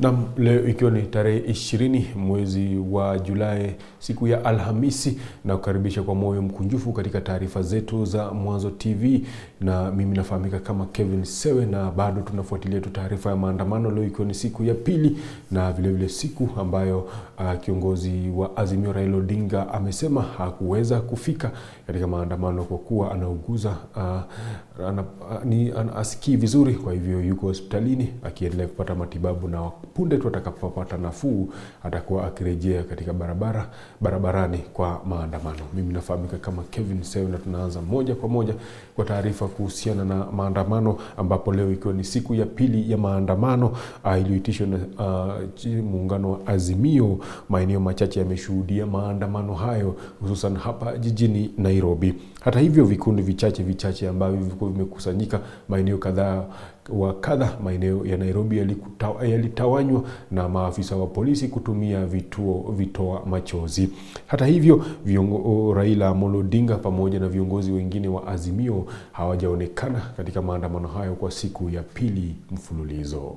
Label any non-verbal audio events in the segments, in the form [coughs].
Nam, leo ikiwa ni tarehe ishirini mwezi wa Julai, siku ya Alhamisi, na kukaribisha kwa moyo mkunjufu katika taarifa zetu za Mwanzo TV, na mimi nafahamika kama Kevin Sewe, na bado tunafuatilia tu taarifa ya maandamano. Leo ikiwa ni siku ya pili, na vilevile vile siku ambayo uh, kiongozi wa Azimio Raila Odinga amesema hakuweza kufika katika maandamano kwa kuwa anauguza uh, ana, ni ana, asikii vizuri, kwa hivyo yuko hospitalini akiendelea kupata matibabu na punde tu atakapopata nafuu atakuwa akirejea katika barabara barabarani kwa maandamano. Mimi nafahamika kama Kevin Sewe na tunaanza moja kwa moja kwa taarifa kuhusiana na maandamano, ambapo leo ikiwa ni siku ya pili ya maandamano uh, iliyoitishwa na uh, muungano wa Azimio. Maeneo machache yameshuhudia maandamano hayo, hususan hapa jijini Nairobi. Hata hivyo, vikundi vichache vichache ambavyo vilikuwa vimekusanyika maeneo kadhaa wa kadha maeneo ya Nairobi yalitawanywa na maafisa wa polisi kutumia vituo vitoa machozi. Hata hivyo, Raila Amolo Odinga pamoja na viongozi wengine wa Azimio hawajaonekana katika maandamano hayo kwa siku ya pili mfululizo.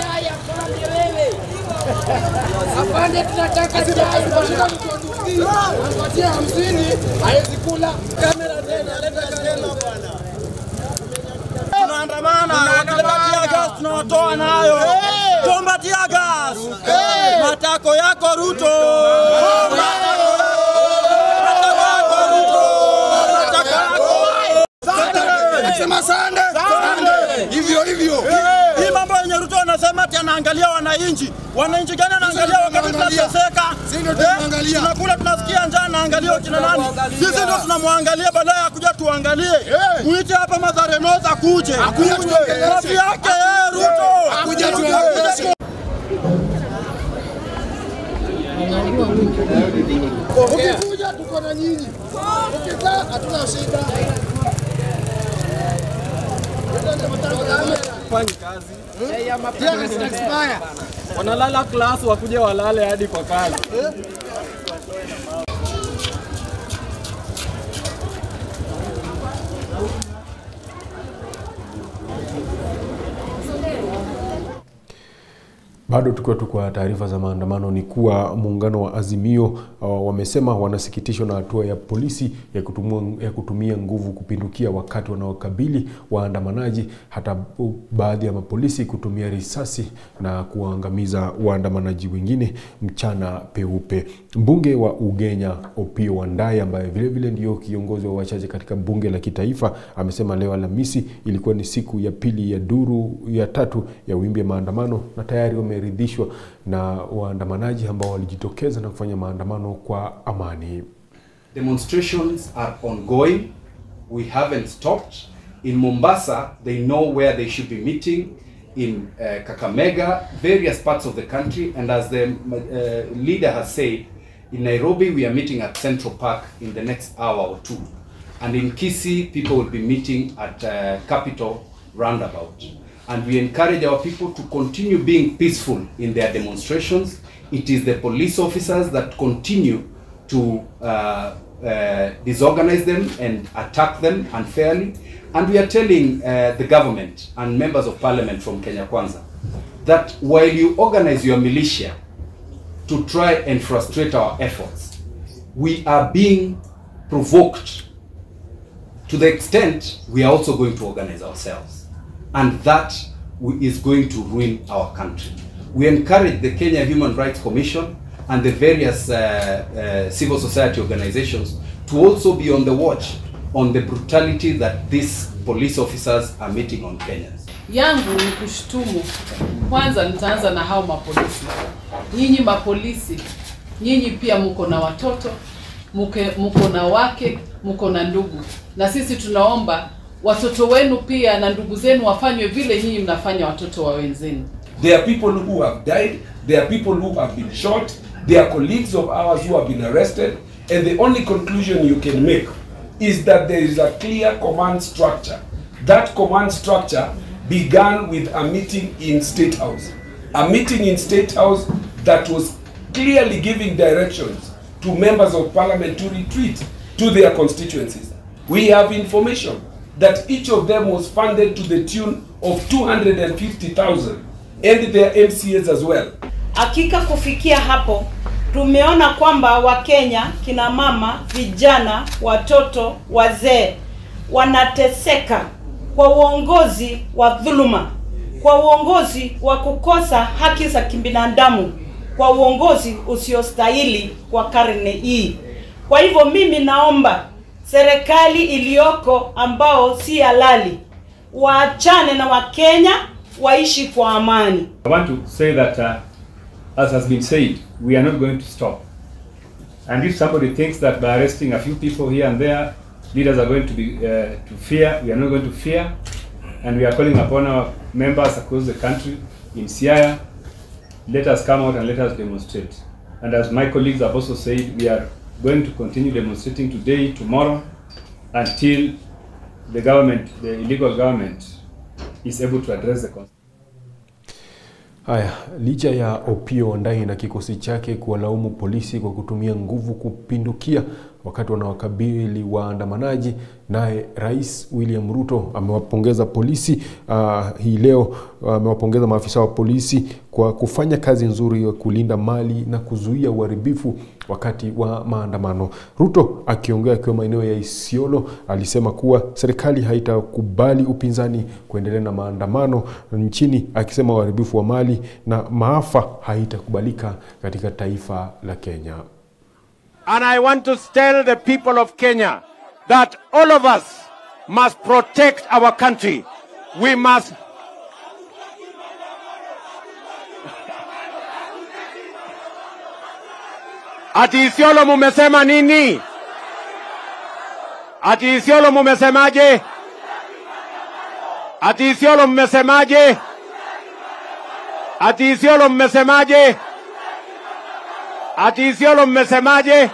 afande, tunataka chai tupatie hamsini, hawezi kula kamera tena, leta kamera bwana. Tunaandamana, wakileta tia gas tunawatoa nayo. Tomba tia gas. Matako yako Ruto. Sema sande. Hivyo hivyo. Hii mambo yenye Ruto anaangalia wananchi. Wananchi gani anaangalia wakati tunateseka? Eh, Tunakula tunasikia njaa anaangalia kina nani? Sisi ndio tunamwangalia badala ya kuja tuangalie. Mwite hapa Mathare North akuje. Kazi yake yeye Ruto. Akuje tuangalie. ukikuja tuko na nyinyi, ukikaa hatuna shida. Fanyi kazi. Wanalala class wakuje walale hadi kwa kazi. Bado tukiwa tu kwa taarifa za maandamano, ni kuwa muungano wa Azimio uh, wamesema wanasikitishwa na hatua ya polisi ya kutumia, ya kutumia nguvu kupindukia wakati wanaokabili waandamanaji, hata baadhi ya mapolisi kutumia risasi na kuwaangamiza waandamanaji wengine mchana peupe. Mbunge wa Ugenya Opiyo Wandayi ambaye vilevile ndio kiongozi wa wachache katika bunge la kitaifa amesema leo Alhamisi ilikuwa ni siku ya pili ya duru ya tatu ya wimbi ya maandamano na tayari wameridhishwa na waandamanaji ambao walijitokeza na kufanya maandamano kwa amani. Demonstrations are ongoing. We haven't stopped. In Mombasa, they know where they should be meeting. In uh, Kakamega, various parts of the country, and as the uh, leader has said, in Nairobi we are meeting at Central Park in the next hour or two, and in Kisii people will be meeting at uh, Capitol Roundabout. And we encourage our people to continue being peaceful in their demonstrations. It is the police officers that continue to uh, uh, disorganize them and attack them unfairly. And we are telling uh, the government and members of parliament from Kenya Kwanza that while you organize your militia to try and frustrate our efforts, we are being provoked to the extent we are also going to organize ourselves. And that is going to ruin our country. We encourage the Kenya Human Rights Commission and the various uh, uh, civil society organizations to also be on the watch on the brutality that these police officers are meeting on Kenyans. yangu ni kushtumu. Kwanza nitaanza na hao mapolisi. Nyinyi mapolisi, nyinyi pia mko na watoto, mko na wake, mko na ndugu, na sisi tunaomba watoto wenu pia na ndugu zenu wafanywe vile nyinyi mnafanya watoto wa wenzenu. There are people who have died, there are people who have been shot, there are colleagues of ours who have been arrested, and the only conclusion you can make is that there is a clear command structure. That command structure began with a meeting in State House. A meeting in State House that was clearly giving directions to members of parliament to retreat to their constituencies. We have information that each of them was funded to the tune of 250,000 and their MCAs as well. Hakika kufikia hapo tumeona kwamba Wakenya, kina mama, vijana, watoto, wazee wanateseka kwa uongozi wa dhuluma, kwa uongozi wa kukosa haki za kibinadamu, kwa uongozi usiostahili kwa karne hii. Kwa hivyo mimi naomba serikali iliyoko ambao si halali waachane na Wakenya waishi kwa amani. I want to say that, uh, as has been said, we are not going to stop. And if somebody thinks that by arresting a few people here and there, leaders are going to be uh, to fear, we are not going to fear. And we are calling upon our members across the country in Siaya, let us come out and let us demonstrate. And as my colleagues have also said, we are going to continue demonstrating today, tomorrow, until the government, the illegal government, is able to address the concern. Haya, licha ya Opiyo Wandayi na kikosi chake kuwalaumu polisi kwa kutumia nguvu kupindukia wakati wanawakabili waandamanaji, naye Rais William Ruto amewapongeza polisi uh, hii leo amewapongeza uh, maafisa wa polisi kwa kufanya kazi nzuri ya kulinda mali na kuzuia uharibifu wakati wa maandamano. Ruto akiongea akiwa maeneo ya Isiolo alisema kuwa serikali haitakubali upinzani kuendelea na maandamano nchini, akisema uharibifu wa mali na maafa haitakubalika katika taifa la Kenya. And I want to tell the people of Kenya that all of us must protect our country. We must. Ati Isiolo mumesema nini? Ati Isiolo mumesemaje? Ati Isiolo mmesemaje? Ati Isiolo mmesemaje? Ati Isiolo mmesemaje?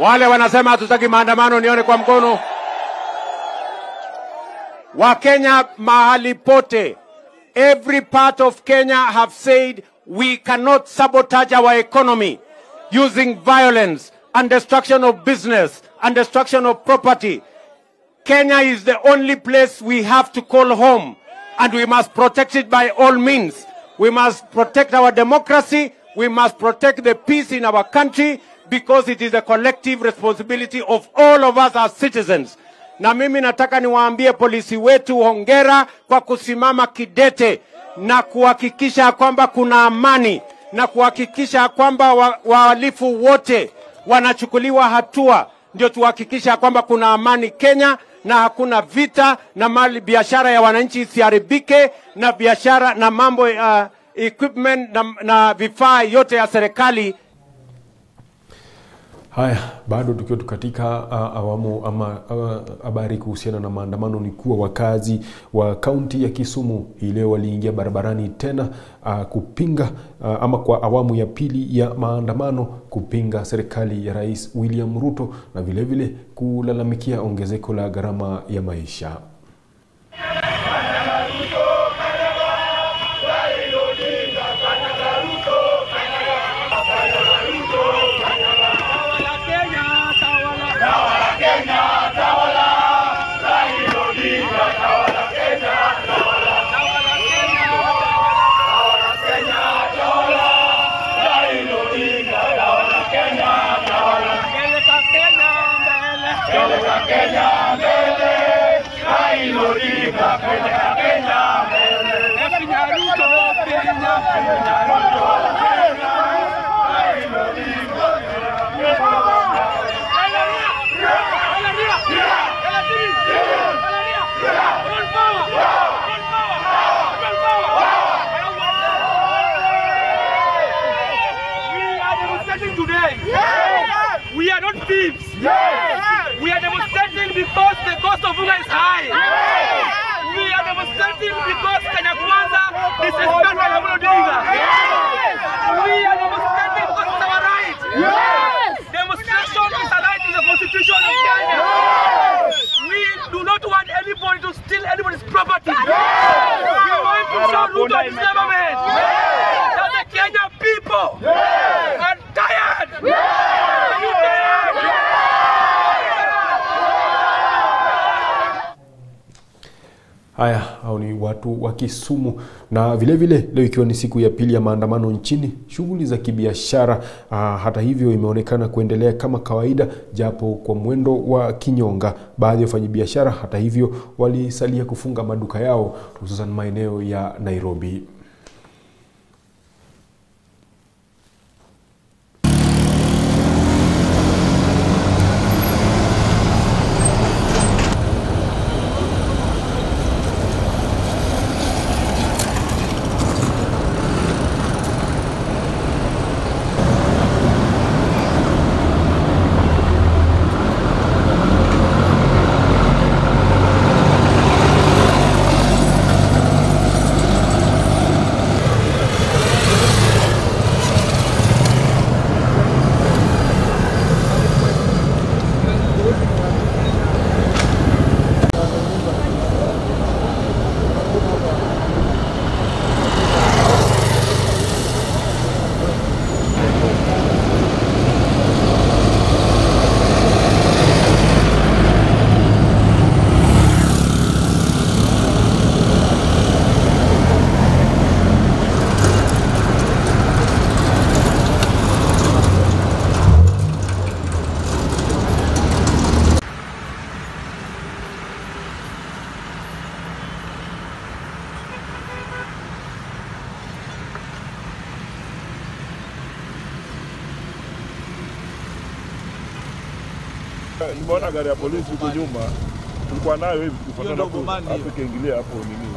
Wale wanasema hatutaki maandamano, nione kwa mkono. Wakenya mahali pote, every part of Kenya have said we cannot sabotage our economy using violence and destruction of business and destruction of property. Kenya is the only place we have to call home and we must protect it by all means. We must protect our democracy. We must protect the peace in our country because it is a collective responsibility of all of us as citizens. Na mimi nataka niwaambie polisi wetu hongera kwa kusimama kidete na kuhakikisha kwamba kuna amani na kuhakikisha kwamba wa- wahalifu wote wanachukuliwa hatua, ndio tuhakikisha kwamba kuna amani Kenya na hakuna vita na mali biashara ya wananchi isiharibike na biashara na mambo ya equipment na, na vifaa yote ya serikali Haya, bado tukiwa tukatika uh, awamu ama habari uh, kuhusiana na maandamano ni kuwa wakazi wa kaunti ya Kisumu hii leo waliingia barabarani tena uh, kupinga uh, ama kwa awamu ya pili ya maandamano kupinga serikali ya Rais William Ruto na vilevile vile kulalamikia ongezeko la gharama ya maisha. The cost of unga is high. We are demonstrating because Kenya Kwanza disrespect Raila Amolo Odinga. We are demonstrating because it's our right. Demonstration is a right in the constitution of Kenya. We do not want anybody to steal anybody's property. We want to show Ruto and his government that the Kenya people are tired. Are you tired? Haya, hao ni wa Kisumu. Na vile vile leo ikiwa ni siku ya pili ya maandamano nchini, shughuli za kibiashara ah, hata hivyo imeonekana kuendelea kama kawaida, japo kwa mwendo wa kinyonga. Baadhi ya wafanyabiashara hata hivyo walisalia kufunga maduka yao, hususan maeneo ya Nairobi. Nimeona gari ya polisi huko nyuma, tulikuwa nayo hivi tukifuatana hapo, hapo ikaingilia hapo nini.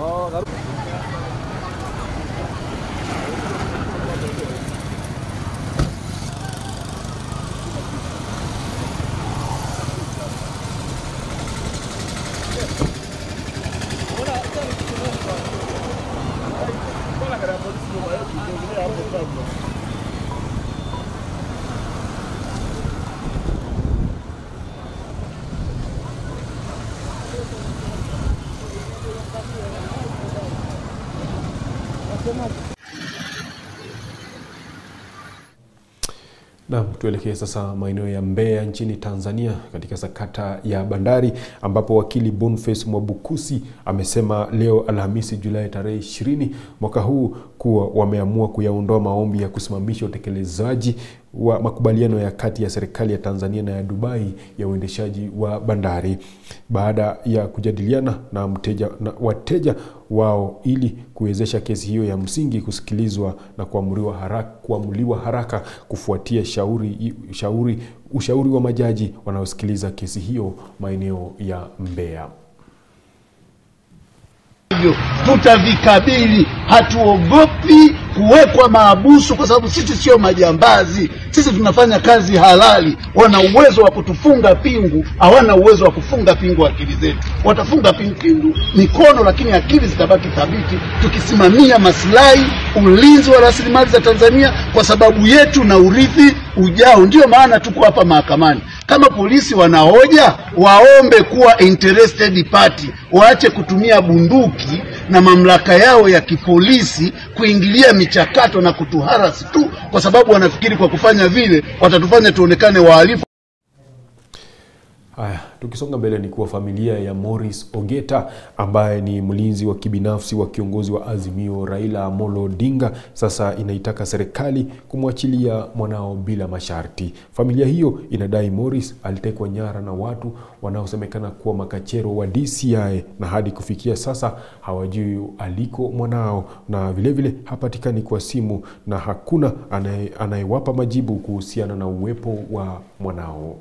Ya tuelekee sasa maeneo ya Mbeya nchini Tanzania katika sakata ya bandari ambapo wakili Boniface Mwabukusi amesema leo Alhamisi Julai tarehe 20 mwaka huu kuwa wameamua kuyaondoa maombi ya kusimamisha utekelezaji wa makubaliano ya kati ya serikali ya Tanzania na ya Dubai ya uendeshaji wa bandari. Baada ya kujadiliana na mteja na wateja wao ili kuwezesha kesi hiyo ya msingi kusikilizwa na kuamuliwa haraka, kuamuliwa haraka kufuatia shauri, shauri, ushauri wa majaji wanaosikiliza kesi hiyo maeneo ya Mbeya. tutavikabili. Hatuogopi kuwekwa maabusu, kwa sababu sisi sio majambazi. Sisi tunafanya kazi halali. Wana uwezo wa kutufunga pingu, hawana uwezo wa kufunga pingu akili zetu. Watafunga pingu mikono, lakini akili zitabaki thabiti, tukisimamia maslahi, ulinzi wa rasilimali za Tanzania kwa sababu yetu na urithi ujao. Ndiyo maana tuko hapa mahakamani. Kama polisi wanahoja, waombe kuwa interested party, waache kutumia bunduki na mamlaka yao ya kipolisi kuingilia michakato na kutuharasi tu, kwa sababu wanafikiri kwa kufanya vile watatufanya tuonekane wahalifu. Haya, tukisonga mbele ni kuwa familia ya Morris Ogeta ambaye ni mlinzi wa kibinafsi wa kiongozi wa Azimio Raila Amolo Odinga sasa inaitaka serikali kumwachilia mwanao bila masharti. Familia hiyo inadai Morris alitekwa nyara na watu wanaosemekana kuwa makachero wa DCI na hadi kufikia sasa hawajui aliko mwanao na vilevile vile hapatikani kwa simu na hakuna anayewapa majibu kuhusiana na uwepo wa mwanao.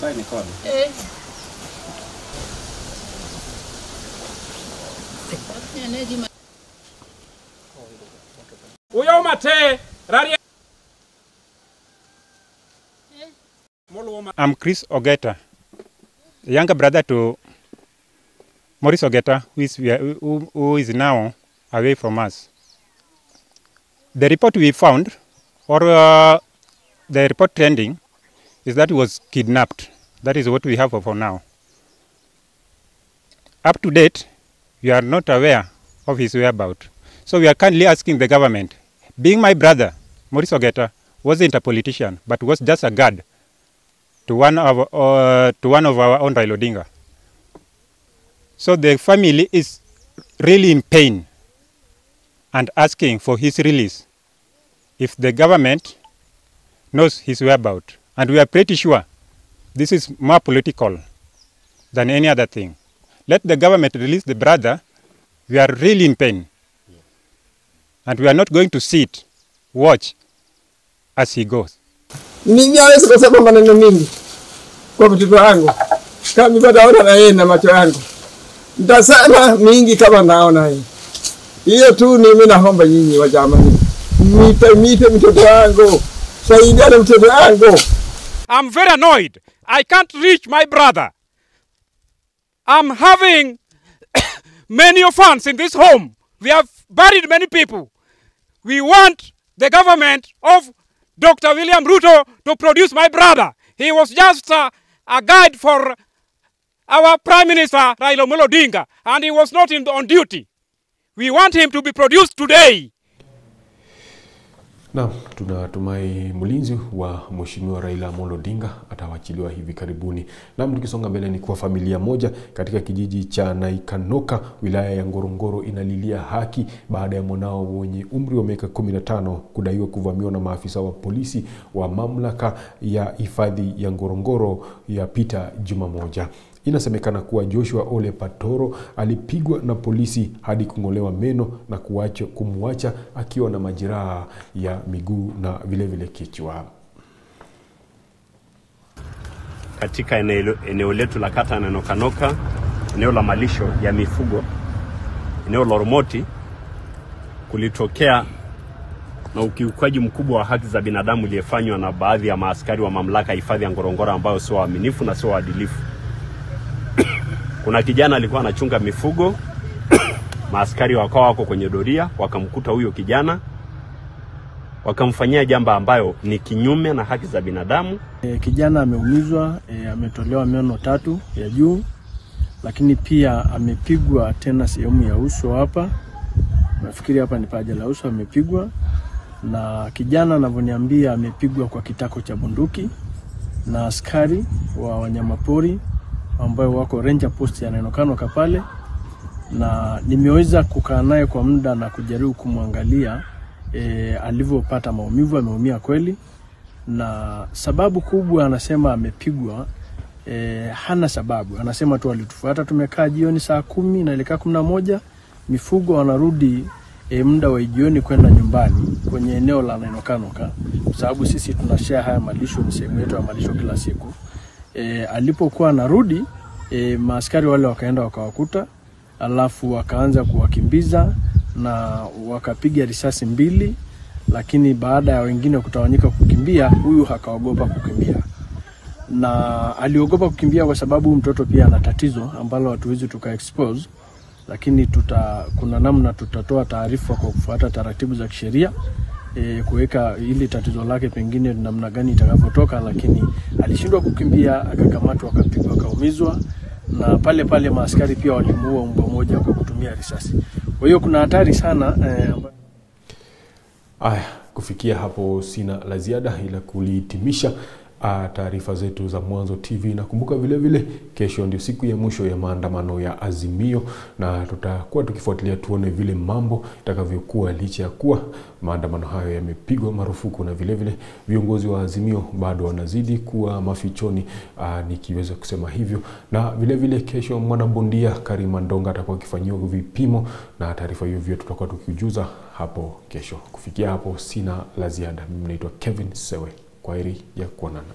Sign iko wapi? Eh. Uyo mate rari I'm Chris Ogeta, the younger brother to Maurice Ogeta, who is, who, who is now away from us. The report we found, or uh, the report trending, is that he was kidnapped. That is what we have for now. Up to date, we are not aware of his whereabouts. So we are kindly asking the government, being my brother, Maurice Ogeta, wasn't a politician, but was just a guard to one of, uh, to one of our own Raila Odinga. So the family is really in pain and asking for his release if the government knows his whereabouts. And we are pretty sure this is more political than any other thing. Let the government release the brother. We are really in pain. And we are not going to sit, watch as he goes. Mimi hawezi kusema maneno mingi kwa mtoto wangu, kama nipataona na yeye na macho yangu, nitasema mingi kama naona. Hiyo tu mimi naomba nyinyi wa jamani, nipe nipe mtoto wangu, mtoto wangu. I'm very annoyed. I can't reach my brother. I'm having [coughs] many orphans in this home. We have buried many people. We want the government of Dr. William Ruto to produce my brother. He was just uh, a guide for our Prime Minister Raila Odinga, and he was not in, on duty. We want him to be produced today. Naam, tunatumai mlinzi wa Mheshimiwa Raila Amolo Odinga atawachiliwa hivi karibuni. Naam, tukisonga mbele ni kuwa familia moja katika kijiji cha Naikanoka wilaya ya Ngorongoro inalilia haki baada ya mwanao mwenye umri wa miaka 15 kudaiwa kuvamiwa na maafisa wa polisi wa mamlaka ya hifadhi ya Ngorongoro ya pita juma moja. Inasemekana kuwa Joshua Ole Patoro alipigwa na polisi hadi kung'olewa meno na kuacha kumwacha akiwa na majeraha ya miguu na vilevile kichwa. katika eneo, eneo letu la kata na Nanokanoka, eneo la malisho ya mifugo, eneo la Oromoti, kulitokea na ukiukaji mkubwa wa haki za binadamu uliyefanywa na baadhi ya maaskari wa mamlaka ya hifadhi ya Ngorongoro ambao sio waaminifu na sio waadilifu. Kuna kijana alikuwa anachunga mifugo, [coughs] maaskari wakawa wako kwenye doria, wakamkuta huyo kijana, wakamfanyia jambo ambayo ni kinyume na haki za binadamu. E, kijana ameumizwa e, ametolewa meno tatu ya juu, lakini pia amepigwa tena sehemu ya uso hapa. Nafikiri hapa ni paja la uso amepigwa, na kijana anavyoniambia amepigwa kwa kitako cha bunduki na askari wa wanyamapori ambayo wako ranger post ya Nainokanoka pale, na nimeweza kukaa naye kwa muda na kujaribu kumwangalia e, alivyopata maumivu. Ameumia kweli, na sababu kubwa anasema amepigwa e, hana sababu, anasema tu alitufuata. Tumekaa jioni saa kumi naelekea kumi na moja mifugo wanarudi e, muda wa jioni kwenda nyumbani kwenye eneo la Nainokanoka, kwa sababu sisi tunashare haya malisho, ni sehemu yetu ya malisho kila siku. E, alipokuwa anarudi e, maaskari wale wakaenda wakawakuta, alafu wakaanza kuwakimbiza na wakapiga risasi mbili, lakini baada ya wengine kutawanyika kukimbia, huyu hakaogopa kukimbia. Na aliogopa kukimbia kwa sababu mtoto pia ana tatizo ambalo hatuwezi tuka expose, lakini tuta, kuna namna tutatoa taarifa kwa kufuata taratibu za kisheria e, kuweka ili tatizo lake pengine namna gani itakavyotoka, lakini alishindwa kukimbia, akakamatwa, akapigwa, akaumizwa, na pale pale maaskari pia walimuua mbwa moja kwa kutumia risasi. Kwa hiyo kuna hatari sana e, Aya, kufikia hapo sina la ziada ila kulihitimisha taarifa zetu za Mwanzo TV. Nakumbuka vile vile kesho ndio siku ya mwisho ya maandamano ya Azimio, na tutakuwa tukifuatilia tuone vile mambo itakavyokuwa, licha ya kuwa maandamano hayo yamepigwa marufuku na vile vile viongozi wa Azimio bado wanazidi kuwa mafichoni, ah, nikiweza kusema hivyo. Na vile vile kesho mwanabondia Karima Ndonga atakuwa akifanyiwa vipimo, na taarifa hiyo vyote tutakuwa tukijuza hapo kesho. Kufikia hapo sina la ziada. Mimi naitwa Kevin Sewe. Kwaheri ya kuonana.